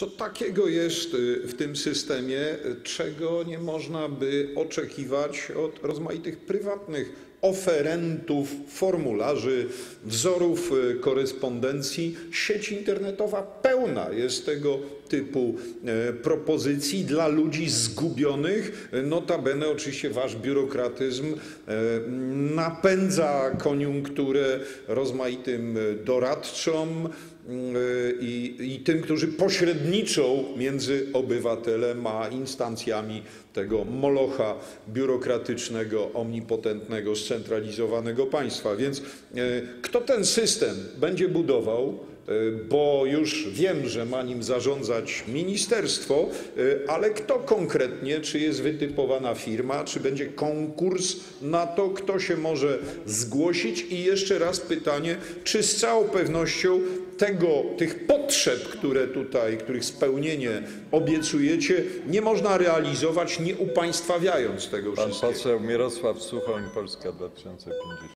Co takiego jest y, w tym systemie, y, czego nie można by oczekiwać od rozmaitych prywatnych oferentów, formularzy, wzorów y, korespondencji? Sieć internetowa pełna jest tego typu e, propozycji dla ludzi zgubionych. Notabene oczywiście wasz biurokratyzm napędza koniunkturę rozmaitym doradczom i, i tym, którzy pośredniczą między obywatelem a instancjami tego molocha biurokratycznego, omnipotentnego, scentralizowanego państwa. Więc e, kto ten system będzie budował, bo już wiem, że ma nim zarządzać ministerstwo, e, ale kto konkretnie, czy jest wytypowana firma, czy będzie konkurs na to, kto się może zgłosić i jeszcze raz pytanie, czy z całą pewnością tego, tych potrzeb, które tutaj, których spełnienie obiecujecie, nie można realizować, nie upaństwawiając tego Pan wszystkiego. poseł Mirosław Suchoń, Polska 2050.